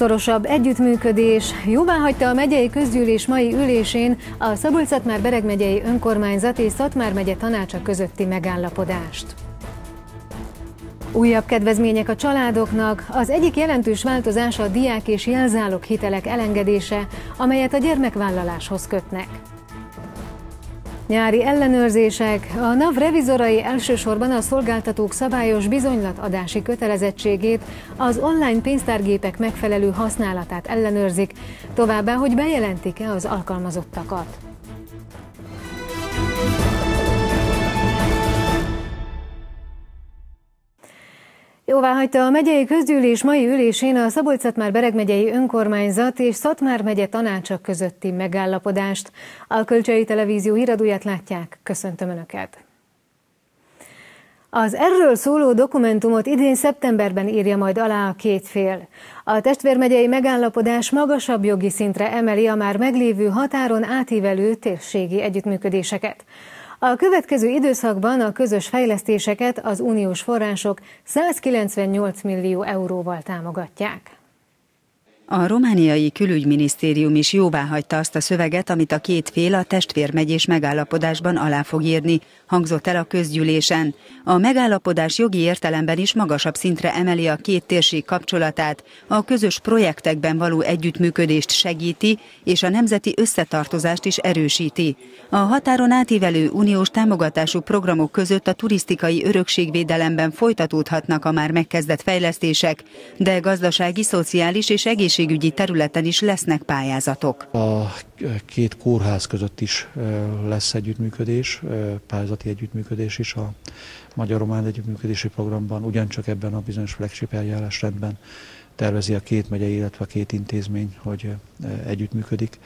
Szorosabb együttműködés jóváhagyta a megyei közgyűlés mai ülésén a szabolcs bereg megyei önkormányzat és Szatmár megye tanácsa közötti megállapodást. Újabb kedvezmények a családoknak, az egyik jelentős változás a diák és jelzálog hitelek elengedése, amelyet a gyermekvállaláshoz kötnek. Nyári ellenőrzések. A NAV revizorai elsősorban a szolgáltatók szabályos bizonylatadási kötelezettségét, az online pénztárgépek megfelelő használatát ellenőrzik, továbbá, hogy bejelentik-e az alkalmazottakat. Jóváhagyta a megyei közgyűlés mai ülésén a szabolcs bereg megyei önkormányzat és Szatmár megye tanácsa közötti megállapodást. A Kölcsei Televízió híradóját látják. Köszöntöm Önöket! Az erről szóló dokumentumot idén szeptemberben írja majd alá a két fél. A testvérmegyei megállapodás magasabb jogi szintre emeli a már meglévő határon átívelő térségi együttműködéseket. A következő időszakban a közös fejlesztéseket az uniós források 198 millió euróval támogatják. A romániai külügyminisztérium is jóváhagyta azt a szöveget, amit a két fél a testvérmegyés megállapodásban alá fog írni, hangzott el a közgyűlésen. A megállapodás jogi értelemben is magasabb szintre emeli a két térség kapcsolatát, a közös projektekben való együttműködést segíti, és a nemzeti összetartozást is erősíti. A határon átívelő uniós támogatású programok között a turisztikai örökségvédelemben folytatódhatnak a már megkezdett fejlesztések, de gazdasági, szociális és egészségügyi egészségügyi területen is lesznek pályázatok. A két kórház között is lesz együttműködés, pályázati együttműködés is a Magyar-Román Együttműködési Programban, ugyancsak ebben a bizonyos flagship eljárásrendben tervezi a két megye, illetve a két intézmény, hogy együttműködik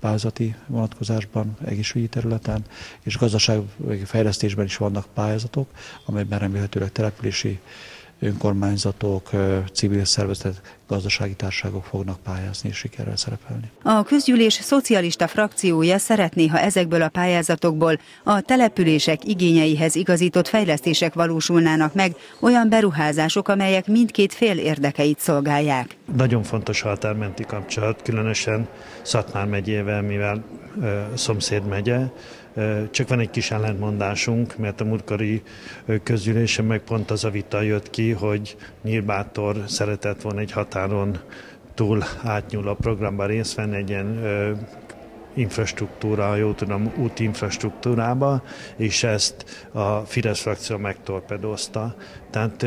pályázati vonatkozásban, egészségügyi területen, és gazdasági fejlesztésben is vannak pályázatok, amelyben remélhetőleg települési önkormányzatok, civil szervezetek, gazdasági társaságok fognak pályázni és sikerrel szerepelni. A közgyűlés szocialista frakciója szeretné, ha ezekből a pályázatokból a települések igényeihez igazított fejlesztések valósulnának meg, olyan beruházások, amelyek mindkét fél érdekeit szolgálják. Nagyon fontos a határmenti kapcsolat, különösen Szatmár megyével, mivel ö, szomszéd megye, csak van egy kis ellentmondásunk, mert a múltkori közgyűlésen meg pont az a vita jött ki, hogy Nyírbátor szeretett volna egy határon túl átnyúló programban részt venni, egy ilyen infrastruktúra, jó tudom, úti infrastruktúrába, és ezt a Fidesz frakció megtorpedozta. Tehát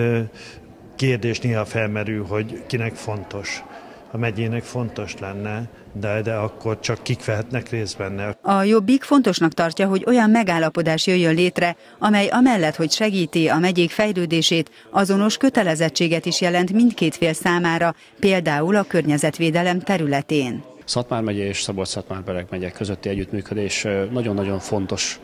kérdés néha felmerül, hogy kinek fontos a megyének fontos lenne, de, de akkor csak kik vehetnek részt benne. A Jobbik fontosnak tartja, hogy olyan megállapodás jöjjön létre, amely amellett, hogy segíti a megyék fejlődését, azonos kötelezettséget is jelent mindkét fél számára, például a környezetvédelem területén. Szatmár megye és Szabolcs-Szatmár-Bereg megye közötti együttműködés nagyon-nagyon fontos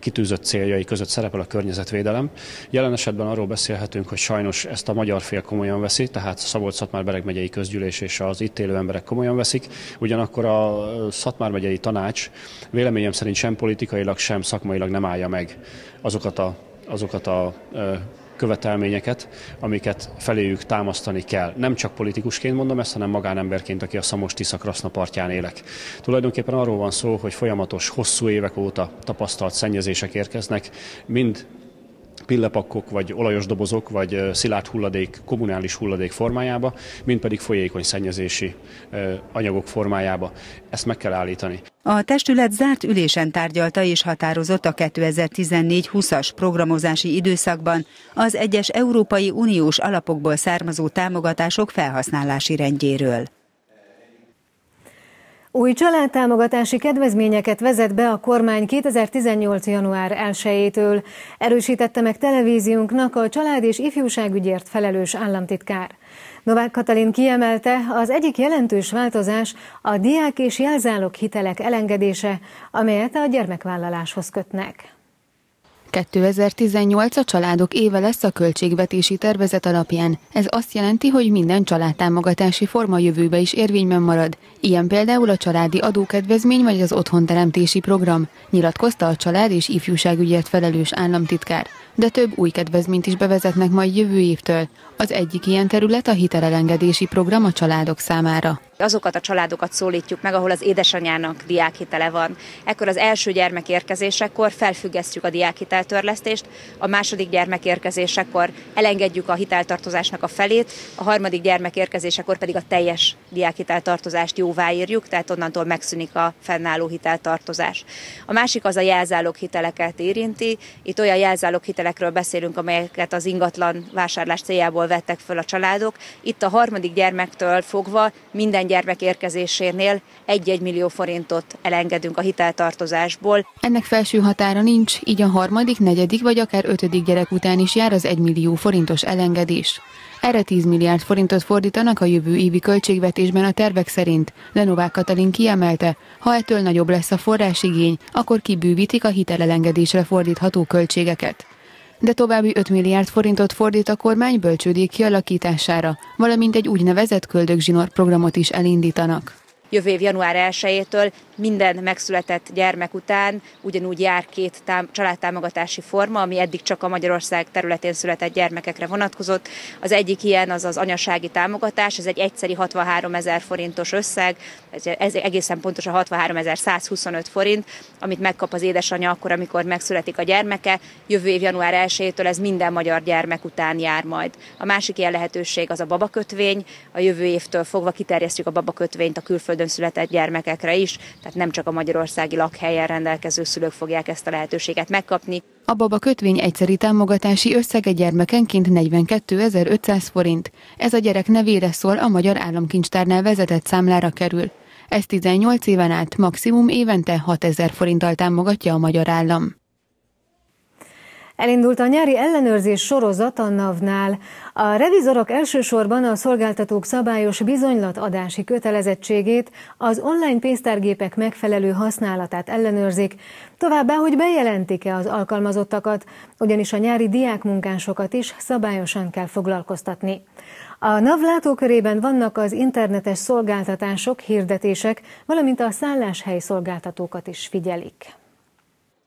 kitűzött céljai között szerepel a környezetvédelem. Jelen esetben arról beszélhetünk, hogy sajnos ezt a magyar fél komolyan veszi, tehát Szabolcs-Szatmár Bereg megyei közgyűlés és az itt élő emberek komolyan veszik. Ugyanakkor a Szatmár megyei tanács véleményem szerint sem politikailag, sem szakmailag nem állja meg azokat a azokat a követelményeket, amiket feléjük támasztani kell. Nem csak politikusként mondom ezt, hanem magánemberként, aki a Szamos Tisza partján élek. Tulajdonképpen arról van szó, hogy folyamatos, hosszú évek óta tapasztalt szennyezések érkeznek, mind pillepakkok, vagy olajos dobozok, vagy szilárd hulladék, kommunális hulladék formájába, mint pedig folyékony szennyezési anyagok formájába. Ezt meg kell állítani. A testület zárt ülésen tárgyalta és határozott a 2014-20-as programozási időszakban az egyes Európai Uniós alapokból származó támogatások felhasználási rendjéről. Új családtámogatási kedvezményeket vezet be a kormány 2018. január 1-től, erősítette meg televíziónknak a család és ifjúságügyért felelős államtitkár. Novák Katalin kiemelte, az egyik jelentős változás a diák és jelzálog hitelek elengedése, amelyet a gyermekvállaláshoz kötnek. 2018 a családok éve lesz a költségvetési tervezet alapján. Ez azt jelenti, hogy minden családtámogatási forma jövőbe is érvényben marad. Ilyen például a családi adókedvezmény vagy az otthonteremtési program, nyilatkozta a család és ifjúságügyért felelős államtitkár de több új kedvezményt is bevezetnek majd jövő évtől. Az egyik ilyen terület a hitelelengedési program a családok számára. Azokat a családokat szólítjuk meg, ahol az édesanyának diákhitele van. Ekkor az első gyermek érkezésekor felfüggesztjük a diákhiteltörlesztést, a második gyermek érkezésekor elengedjük a hiteltartozásnak a felét, a harmadik gyermek érkezésekor pedig a teljes diákhiteltartozást jóváírjuk, tehát onnantól megszűnik a fennálló hiteltartozás. A másik az a jelzálók hiteleket érinti. Itt olyan jelzálók hitelekről beszélünk, amelyeket az ingatlan vásárlás céljából vettek föl a családok. Itt a harmadik gyermektől fogva minden gyermek érkezésénél 1-1 millió forintot elengedünk a hiteltartozásból. Ennek felső határa nincs, így a harmadik, negyedik vagy akár ötödik gyerek után is jár az 1 millió forintos elengedés. Erre 10 milliárd forintot fordítanak a jövő évi költségvetésben a tervek szerint. Lenovák Katalin kiemelte, ha ettől nagyobb lesz a forrásigény, akkor kibővítik a hitelelengedésre fordítható költségeket de további 5 milliárd forintot fordít a kormány bölcsődék kialakítására, valamint egy úgynevezett köldögzsinór programot is elindítanak jövő év január 1-től minden megszületett gyermek után ugyanúgy jár két tám- családtámogatási forma, ami eddig csak a Magyarország területén született gyermekekre vonatkozott. Az egyik ilyen az az anyasági támogatás, ez egy egyszeri 63 ezer forintos összeg, ez egészen pontosan 63 ezer 125 forint, amit megkap az édesanyja akkor, amikor megszületik a gyermeke. Jövő év január 1-től ez minden magyar gyermek után jár majd. A másik ilyen lehetőség az a babakötvény. A jövő évtől fogva kiterjesztjük a babakötvényt a külföldön született gyermekekre is, tehát nem csak a magyarországi lakhelyen rendelkező szülők fogják ezt a lehetőséget megkapni. A baba kötvény egyszeri támogatási összege gyermekenként 42.500 forint. Ez a gyerek nevére szól, a Magyar Államkincstárnál vezetett számlára kerül. Ez 18 éven át maximum évente 6000 forinttal támogatja a magyar állam. Elindult a nyári ellenőrzés sorozat a NAV-nál. A revizorok elsősorban a szolgáltatók szabályos bizonylatadási kötelezettségét, az online pénztárgépek megfelelő használatát ellenőrzik, továbbá, hogy bejelentik-e az alkalmazottakat, ugyanis a nyári diákmunkásokat is szabályosan kell foglalkoztatni. A NAV látókörében vannak az internetes szolgáltatások, hirdetések, valamint a szálláshely szolgáltatókat is figyelik.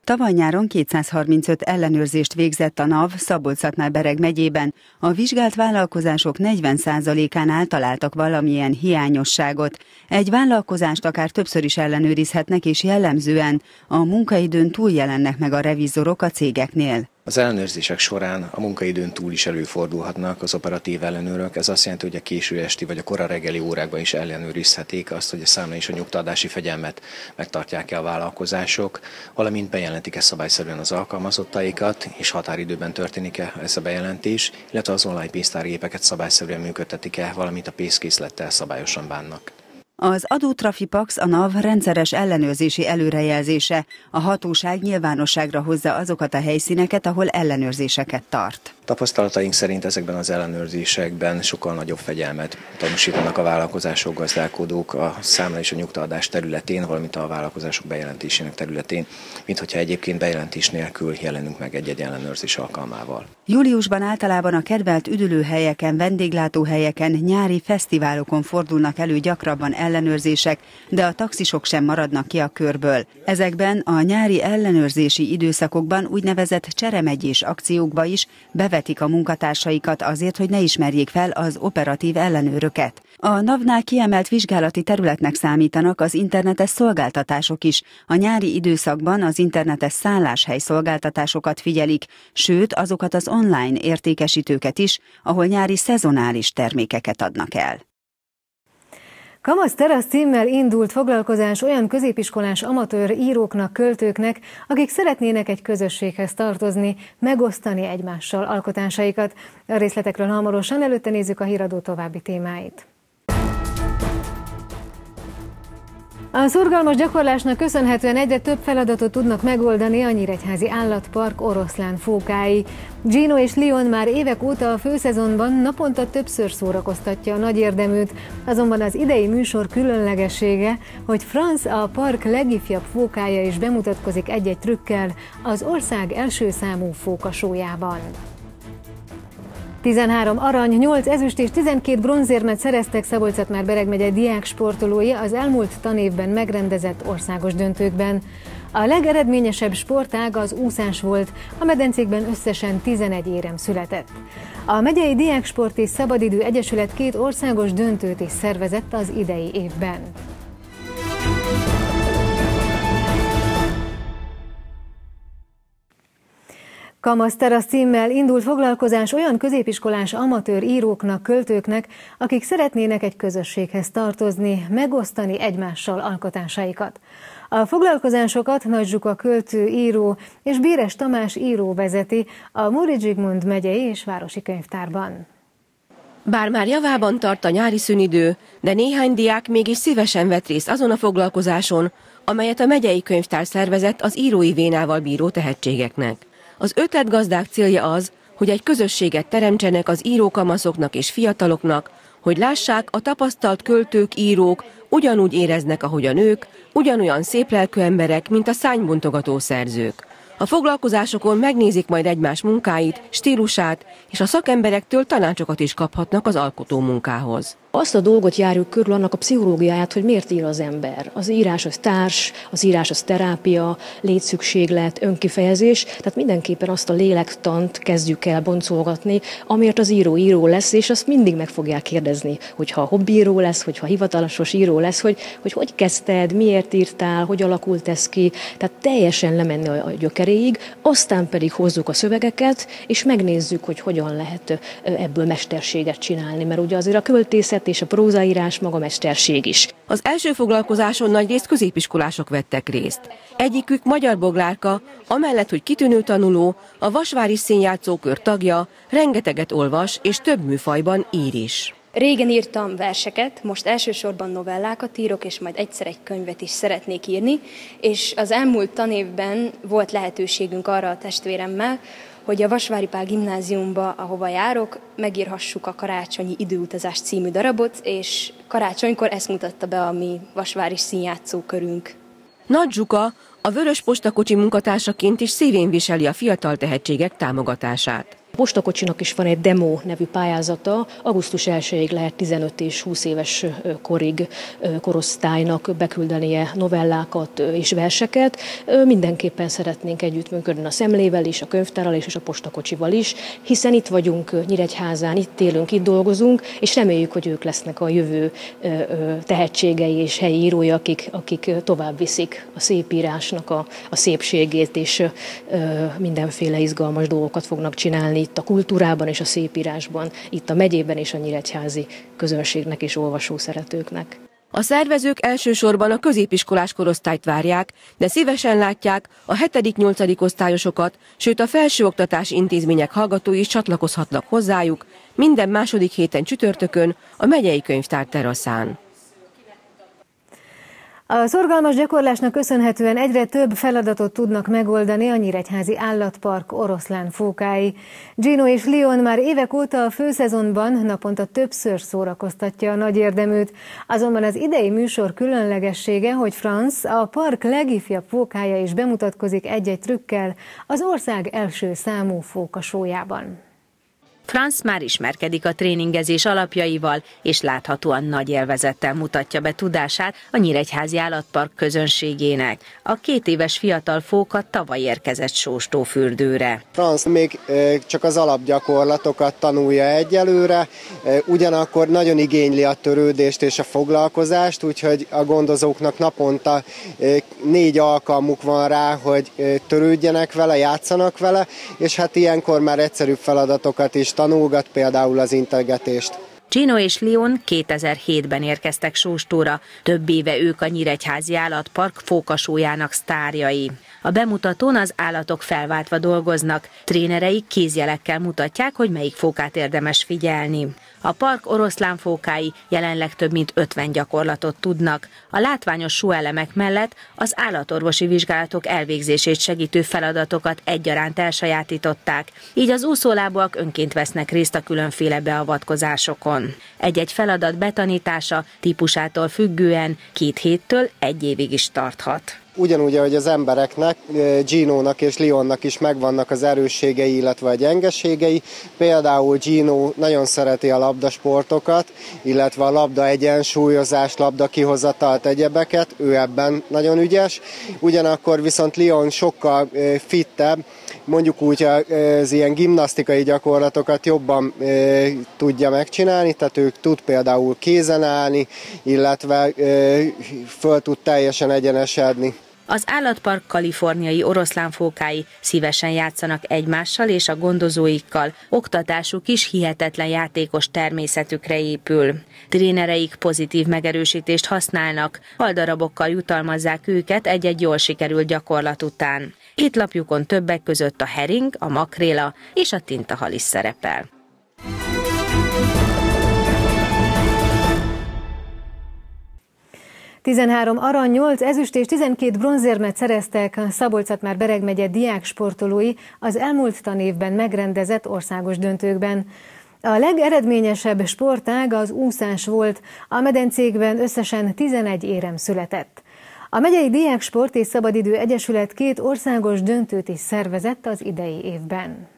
Tavaly nyáron 235 ellenőrzést végzett a NAV szabolcs bereg megyében. A vizsgált vállalkozások 40%-ánál találtak valamilyen hiányosságot. Egy vállalkozást akár többször is ellenőrizhetnek, és jellemzően a munkaidőn túl jelennek meg a revizorok a cégeknél. Az ellenőrzések során a munkaidőn túl is előfordulhatnak az operatív ellenőrök. Ez azt jelenti, hogy a késő esti vagy a kora reggeli órákban is ellenőrizhetik azt, hogy a számla és a nyugtatási fegyelmet megtartják-e a vállalkozások, valamint bejelentik-e szabályszerűen az alkalmazottaikat, és határidőben történik-e ez a bejelentés, illetve az online pénztárgépeket szabályszerűen működtetik-e, valamint a pénzkészlettel szabályosan bánnak. Az adótrafipax a NAV rendszeres ellenőrzési előrejelzése. A hatóság nyilvánosságra hozza azokat a helyszíneket, ahol ellenőrzéseket tart. Tapasztalataink szerint ezekben az ellenőrzésekben sokkal nagyobb fegyelmet tanúsítanak a vállalkozások, gazdálkodók a számla és a nyugtaadás területén, valamint a vállalkozások bejelentésének területén, mint hogyha egyébként bejelentés nélkül jelenünk meg egy-egy ellenőrzés alkalmával. Júliusban általában a kedvelt üdülőhelyeken, vendéglátóhelyeken, nyári fesztiválokon fordulnak elő gyakrabban ellenőrzések, de a taxisok sem maradnak ki a körből. Ezekben a nyári ellenőrzési időszakokban úgynevezett cseremegyés akciókba is bevetik a munkatársaikat azért, hogy ne ismerjék fel az operatív ellenőröket. A NAV-nál kiemelt vizsgálati területnek számítanak az internetes szolgáltatások is. A nyári időszakban az internetes szálláshely szolgáltatásokat figyelik, sőt azokat az online értékesítőket is, ahol nyári szezonális termékeket adnak el. Kamasz Terasz címmel indult foglalkozás olyan középiskolás amatőr íróknak, költőknek, akik szeretnének egy közösséghez tartozni, megosztani egymással alkotásaikat. A részletekről hamarosan előtte nézzük a híradó további témáit. A szorgalmas gyakorlásnak köszönhetően egyre több feladatot tudnak megoldani a Nyíregyházi Állatpark oroszlán fókái. Gino és Leon már évek óta a főszezonban naponta többször szórakoztatja a nagy érdeműt, azonban az idei műsor különlegessége, hogy Franz a park legifjabb fókája is bemutatkozik egy-egy trükkel az ország első számú fókasójában. 13 arany, 8 ezüst és 12 bronzérmet szereztek szabolcs már Bereg megye diák sportolói az elmúlt tanévben megrendezett országos döntőkben. A legeredményesebb sportág az úszás volt, a medencékben összesen 11 érem született. A Megyei Diáksport és Szabadidő Egyesület két országos döntőt is szervezett az idei évben. Kamaszterasz címmel indult foglalkozás olyan középiskolás amatőr íróknak, költőknek, akik szeretnének egy közösséghez tartozni, megosztani egymással alkotásaikat. A foglalkozásokat Nagy Zsuka költő, író és Béres Tamás író vezeti a Móri Zsigmond megyei és városi könyvtárban. Bár már javában tart a nyári szünidő, de néhány diák mégis szívesen vett részt azon a foglalkozáson, amelyet a megyei könyvtár szervezett az írói vénával bíró tehetségeknek. Az ötletgazdák célja az, hogy egy közösséget teremtsenek az írókamaszoknak és fiataloknak, hogy lássák, a tapasztalt költők, írók ugyanúgy éreznek, ahogy a nők, ugyanolyan szép lelkű emberek, mint a szánybontogató szerzők. A foglalkozásokon megnézik majd egymás munkáit, stílusát, és a szakemberektől tanácsokat is kaphatnak az alkotó munkához. Azt a dolgot járjuk körül, annak a pszichológiáját, hogy miért ír az ember. Az írás az társ, az írás az terápia, létszükséglet, önkifejezés, tehát mindenképpen azt a lélektant kezdjük el boncolgatni, amiért az író író lesz, és azt mindig meg fogják kérdezni, hogyha hobbíró lesz, hogyha hivatalosos író lesz, hogy, hogy hogy kezdted, miért írtál, hogy alakult ez ki, tehát teljesen lemenni a gyökeréig, aztán pedig hozzuk a szövegeket, és megnézzük, hogy hogyan lehet ebből mesterséget csinálni, mert ugye azért a költészet és a prózaírás maga mesterség is. Az első foglalkozáson nagy részt középiskolások vettek részt. Egyikük Magyar Boglárka, amellett, hogy kitűnő tanuló, a Vasvári Színjátszókör tagja, rengeteget olvas és több műfajban ír is. Régen írtam verseket, most elsősorban novellákat írok, és majd egyszer egy könyvet is szeretnék írni, és az elmúlt tanévben volt lehetőségünk arra a testvéremmel, hogy a Vasvári Pál gimnáziumba, ahova járok, megírhassuk a Karácsonyi időutazás című darabot, és karácsonykor ezt mutatta be a mi Vasvári színjátszókörünk. Nagy Zsuka a Vörös Postakocsi munkatársaként is szívén viseli a fiatal tehetségek támogatását. Postakocsinak is van egy demo nevű pályázata, augusztus 1-ig lehet 15 és 20 éves korig korosztálynak beküldenie novellákat és verseket. Mindenképpen szeretnénk együttműködni a szemlével is, a könyvtárral és a postakocsival is, hiszen itt vagyunk Nyíregyházán, itt élünk, itt dolgozunk, és reméljük, hogy ők lesznek a jövő tehetségei és helyi írói, akik, akik tovább viszik a szépírásnak a, a szépségét, és mindenféle izgalmas dolgokat fognak csinálni itt a kultúrában és a szépírásban, itt a megyében és a nyíregyházi közönségnek és olvasó szeretőknek. A szervezők elsősorban a középiskolás korosztályt várják, de szívesen látják a 7.-8. osztályosokat, sőt a felsőoktatás intézmények hallgatói is csatlakozhatnak hozzájuk minden második héten csütörtökön a megyei könyvtár teraszán. A szorgalmas gyakorlásnak köszönhetően egyre több feladatot tudnak megoldani a Nyíregyházi Állatpark oroszlán fókái. Gino és Leon már évek óta a főszezonban naponta többször szórakoztatja a nagy érdeműt, azonban az idei műsor különlegessége, hogy Franz, a park legifjabb fókája is bemutatkozik egy-egy trükkel az ország első számú fókasójában. Franz már ismerkedik a tréningezés alapjaival, és láthatóan nagy élvezettel mutatja be tudását a Nyíregyházi Állatpark közönségének. A két éves fiatal fóka tavaly érkezett sóstófürdőre. Franz még csak az alapgyakorlatokat tanulja egyelőre, ugyanakkor nagyon igényli a törődést és a foglalkozást, úgyhogy a gondozóknak naponta négy alkalmuk van rá, hogy törődjenek vele, játszanak vele, és hát ilyenkor már egyszerűbb feladatokat is tanulgat, például az integetést. Gino és Leon 2007-ben érkeztek Sóstóra, több éve ők a Nyíregyházi Állatpark fókasójának sztárjai. A bemutatón az állatok felváltva dolgoznak. Trénereik kézjelekkel mutatják, hogy melyik fókát érdemes figyelni. A park oroszlánfókái jelenleg több mint 50 gyakorlatot tudnak. A látványos súelemek mellett az állatorvosi vizsgálatok elvégzését segítő feladatokat egyaránt elsajátították, így az úszólábúak önként vesznek részt a különféle beavatkozásokon. Egy-egy feladat betanítása típusától függően két héttől egy évig is tarthat. Ugyanúgy, ahogy az embereknek, Gino-nak és Leonnak is megvannak az erősségei, illetve a gyengeségei. Például Gino nagyon szereti a labdasportokat, illetve a labda egyensúlyozást, labda kihozatalt, egyebeket, ő ebben nagyon ügyes. Ugyanakkor viszont Leon sokkal fittebb, mondjuk úgy az ilyen gimnasztikai gyakorlatokat jobban e, tudja megcsinálni, tehát ő tud például kézen állni, illetve e, föl tud teljesen egyenesedni. Az állatpark kaliforniai oroszlánfókái szívesen játszanak egymással és a gondozóikkal, oktatásuk is hihetetlen játékos természetükre épül. Trénereik pozitív megerősítést használnak, haldarabokkal jutalmazzák őket egy-egy jól sikerült gyakorlat után. Étlapjukon többek között a hering, a makréla és a tintahal is szerepel. 13 arany, 8 ezüst és 12 bronzérmet szereztek a már Bereg megye diák sportolói az elmúlt tanévben megrendezett országos döntőkben. A legeredményesebb sportág az úszás volt, a medencékben összesen 11 érem született. A megyei Diák Sport és Szabadidő Egyesület két országos döntőt is szervezett az idei évben.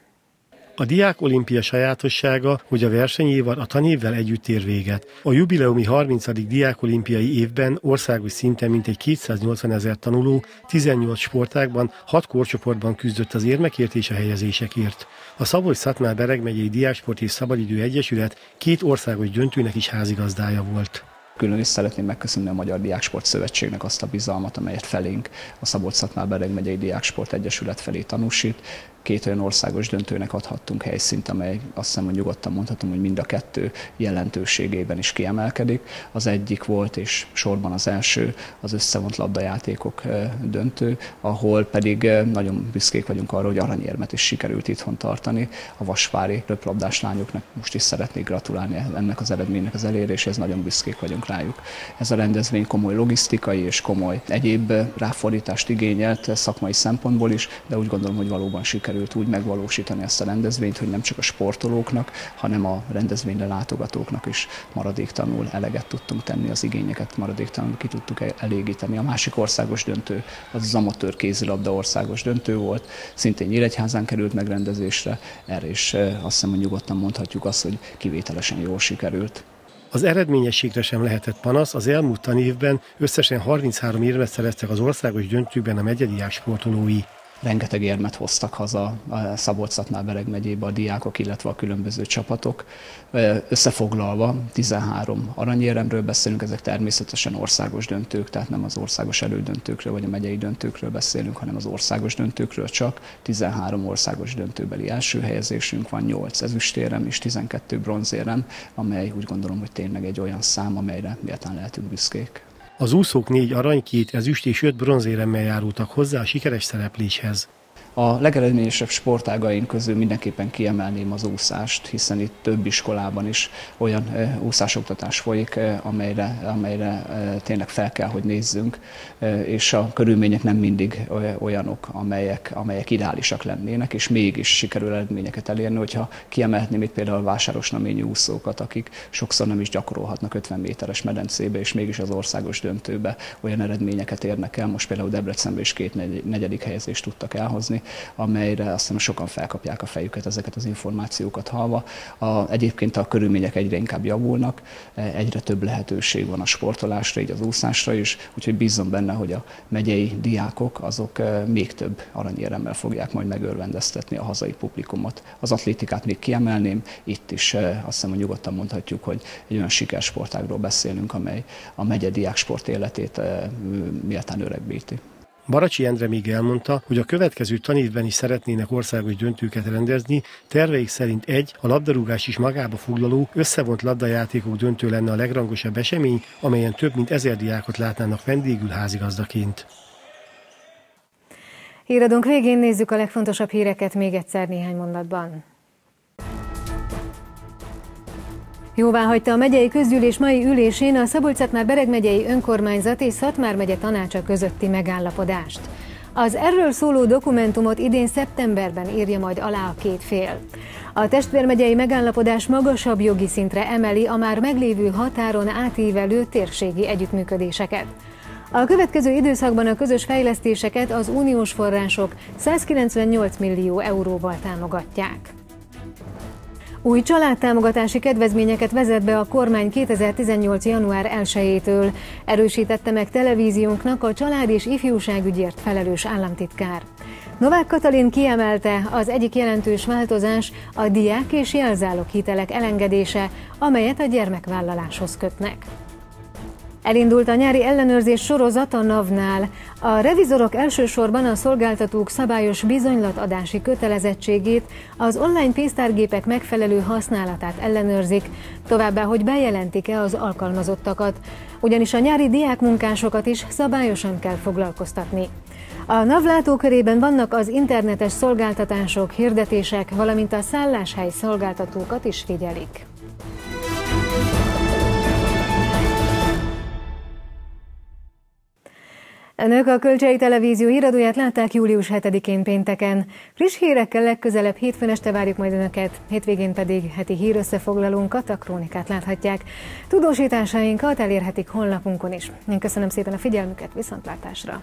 A Diák Olimpia sajátossága, hogy a versenyévad a tanévvel együtt ér véget. A jubileumi 30. Diák Olimpiai évben országos szinten mintegy 280 ezer tanuló 18 sportágban, 6 korcsoportban küzdött az érmekért és a helyezésekért. A Szabolcs-Szatmár Bereg megyei Diáksport és Szabadidő Egyesület két országos döntőnek is házigazdája volt. Külön is szeretném megköszönni a Magyar Diáksport Szövetségnek azt a bizalmat, amelyet felénk a Szabolcs-Szatmár Bereg megyei Diáksport Egyesület felé tanúsít két olyan országos döntőnek adhattunk helyszínt, amely azt hiszem, hogy nyugodtan mondhatom, hogy mind a kettő jelentőségében is kiemelkedik. Az egyik volt, és sorban az első, az összevont labdajátékok döntő, ahol pedig nagyon büszkék vagyunk arra, hogy aranyérmet is sikerült itthon tartani. A vasvári röplabdás lányoknak most is szeretnék gratulálni ennek az eredménynek az eléréséhez, nagyon büszkék vagyunk rájuk. Ez a rendezvény komoly logisztikai és komoly egyéb ráfordítást igényelt szakmai szempontból is, de úgy gondolom, hogy valóban sikerült úgy megvalósítani ezt a rendezvényt, hogy nem csak a sportolóknak, hanem a rendezvényre látogatóknak is maradéktanul eleget tudtunk tenni, az igényeket maradéktanul ki tudtuk elégíteni. A másik országos döntő az az amatőr kézilabda országos döntő volt, szintén Nyíregyházán került megrendezésre, erre is azt hiszem, hogy nyugodtan mondhatjuk azt, hogy kivételesen jól sikerült. Az eredményességre sem lehetett panasz, az elmúlt tanévben összesen 33 érmet szereztek az országos döntőkben a megyediák sportolói rengeteg érmet hoztak haza a szabolcs Bereg megyébe a diákok, illetve a különböző csapatok. Összefoglalva 13 aranyéremről beszélünk, ezek természetesen országos döntők, tehát nem az országos elődöntőkről vagy a megyei döntőkről beszélünk, hanem az országos döntőkről csak. 13 országos döntőbeli első helyezésünk van, 8 ezüstérem és 12 bronzérem, amely úgy gondolom, hogy tényleg egy olyan szám, amelyre méltán lehetünk büszkék. Az úszók négy arany, két ezüst és öt bronzéremmel járultak hozzá a sikeres szerepléshez. A legeredményesebb sportágaink közül mindenképpen kiemelném az úszást, hiszen itt több iskolában is olyan úszásoktatás folyik, amelyre, amelyre tényleg fel kell, hogy nézzünk, és a körülmények nem mindig olyanok, amelyek, amelyek ideálisak lennének, és mégis sikerül eredményeket elérni, hogyha kiemelhetném itt például vásárosnaményi úszókat, akik sokszor nem is gyakorolhatnak 50 méteres medencébe, és mégis az országos döntőbe olyan eredményeket érnek el. Most például Debrecenben is két negyedik helyezést tudtak elhozni, amelyre azt hiszem sokan felkapják a fejüket ezeket az információkat halva. A, egyébként a körülmények egyre inkább javulnak, egyre több lehetőség van a sportolásra, így az úszásra is, úgyhogy bízom benne, hogy a megyei diákok azok még több aranyéremmel fogják majd megörvendeztetni a hazai publikumot. Az atlétikát még kiemelném, itt is azt hiszem, hogy nyugodtan mondhatjuk, hogy egy olyan sikersportágról beszélünk, amely a megye diák sport életét méltán öregbíti. Baracsi Endre még elmondta, hogy a következő tanévben is szeretnének országos döntőket rendezni, terveik szerint egy, a labdarúgás is magába foglaló, összevont labdajátékok döntő lenne a legrangosabb esemény, amelyen több mint ezer diákot látnának vendégül házigazdaként. Híradónk végén nézzük a legfontosabb híreket még egyszer néhány mondatban. Jóvá hagyta a megyei közgyűlés mai ülésén a szabolcs már Bereg megyei önkormányzat és Szatmár megye tanácsa közötti megállapodást. Az erről szóló dokumentumot idén szeptemberben írja majd alá a két fél. A testvérmegyei megállapodás magasabb jogi szintre emeli a már meglévő határon átívelő térségi együttműködéseket. A következő időszakban a közös fejlesztéseket az uniós források 198 millió euróval támogatják. Új családtámogatási kedvezményeket vezet be a kormány 2018. január 1-től, erősítette meg televíziónknak a család és ifjúságügyért felelős államtitkár. Novák Katalin kiemelte, az egyik jelentős változás a diák és jelzálog hitelek elengedése, amelyet a gyermekvállaláshoz kötnek. Elindult a nyári ellenőrzés sorozat a NAV-nál. A revizorok elsősorban a szolgáltatók szabályos bizonylatadási kötelezettségét, az online pénztárgépek megfelelő használatát ellenőrzik, továbbá, hogy bejelentik-e az alkalmazottakat, ugyanis a nyári diákmunkásokat is szabályosan kell foglalkoztatni. A NAV látókörében vannak az internetes szolgáltatások, hirdetések, valamint a szálláshely szolgáltatókat is figyelik. Önök a Kölcsei Televízió híradóját látták július 7-én pénteken. Friss hírekkel legközelebb hétfőn este várjuk majd Önöket, hétvégén pedig heti hírösszefoglalónkat, a krónikát láthatják. Tudósításainkat elérhetik honlapunkon is. Én köszönöm szépen a figyelmüket, viszontlátásra!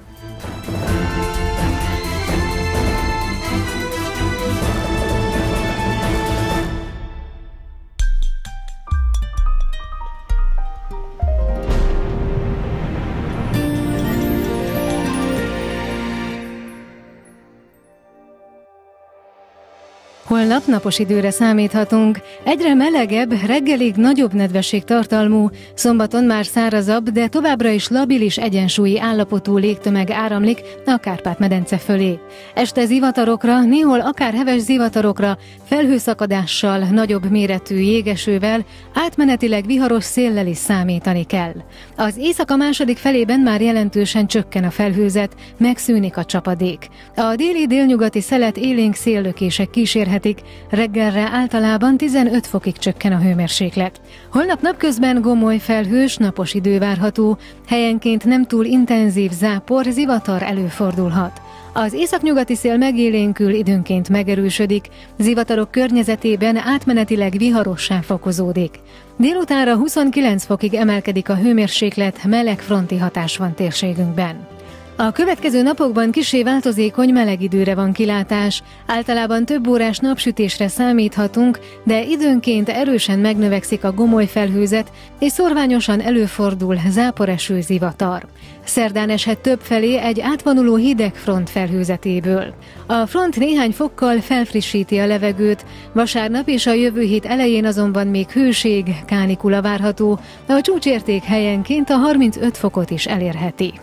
Holnap napos időre számíthatunk. Egyre melegebb, reggelig nagyobb nedvesség tartalmú, szombaton már szárazabb, de továbbra is labilis egyensúlyi állapotú légtömeg áramlik a Kárpát-medence fölé. Este zivatarokra, néhol akár heves zivatarokra, felhőszakadással, nagyobb méretű jégesővel, átmenetileg viharos széllel is számítani kell. Az éjszaka második felében már jelentősen csökken a felhőzet, megszűnik a csapadék. A déli délnyugati szelet élénk széllökések kísérhet kísérhetik, reggelre általában 15 fokig csökken a hőmérséklet. Holnap napközben gomoly felhős, napos idő várható, helyenként nem túl intenzív zápor, zivatar előfordulhat. Az északnyugati szél megélénkül időnként megerősödik, zivatarok környezetében átmenetileg viharossá fokozódik. Délutánra 29 fokig emelkedik a hőmérséklet, meleg fronti hatás van térségünkben. A következő napokban kisé változékony meleg időre van kilátás. Általában több órás napsütésre számíthatunk, de időnként erősen megnövekszik a gomoly felhőzet, és szorványosan előfordul záporeső zivatar. Szerdán eshet több felé egy átvonuló hideg front felhőzetéből. A front néhány fokkal felfrissíti a levegőt, vasárnap és a jövő hét elején azonban még hőség, kánikula várható, a csúcsérték helyenként a 35 fokot is elérheti.